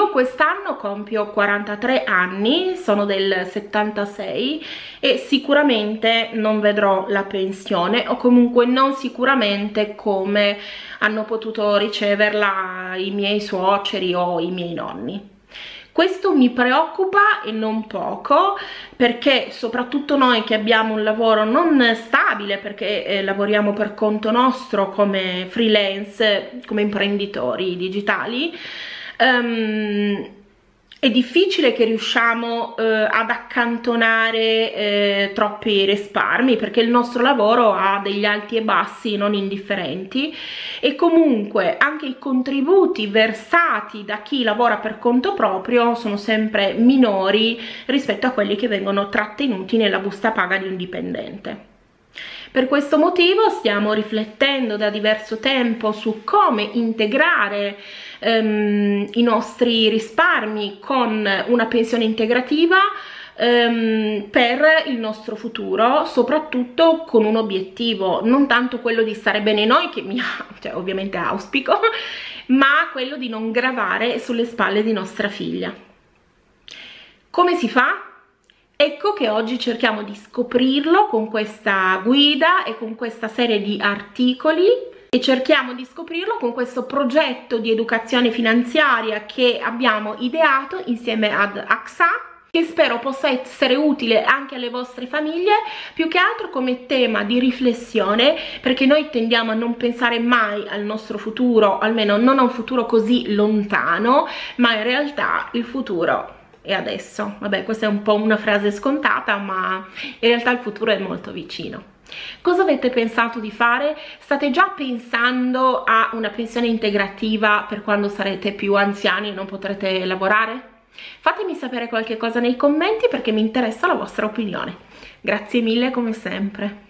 Io quest'anno compio 43 anni, sono del 76 e sicuramente non vedrò la pensione o comunque non sicuramente come hanno potuto riceverla i miei suoceri o i miei nonni. Questo mi preoccupa e non poco perché soprattutto noi che abbiamo un lavoro non stabile perché eh, lavoriamo per conto nostro come freelance, come imprenditori digitali, um, è difficile che riusciamo eh, ad accantonare eh, troppi risparmi perché il nostro lavoro ha degli alti e bassi non indifferenti e comunque anche i contributi versati da chi lavora per conto proprio sono sempre minori rispetto a quelli che vengono trattenuti nella busta paga di un dipendente. Per questo motivo stiamo riflettendo da diverso tempo su come integrare ehm, i nostri risparmi con una pensione integrativa ehm, per il nostro futuro, soprattutto con un obiettivo, non tanto quello di stare bene noi, che mi, cioè, ovviamente auspico, ma quello di non gravare sulle spalle di nostra figlia. Come si fa? Ecco che oggi cerchiamo di scoprirlo con questa guida e con questa serie di articoli e cerchiamo di scoprirlo con questo progetto di educazione finanziaria che abbiamo ideato insieme ad AXA che spero possa essere utile anche alle vostre famiglie, più che altro come tema di riflessione, perché noi tendiamo a non pensare mai al nostro futuro, almeno non a un futuro così lontano, ma in realtà il futuro e adesso. Vabbè, questa è un po' una frase scontata, ma in realtà il futuro è molto vicino. Cosa avete pensato di fare? State già pensando a una pensione integrativa per quando sarete più anziani e non potrete lavorare? Fatemi sapere qualche cosa nei commenti perché mi interessa la vostra opinione. Grazie mille come sempre.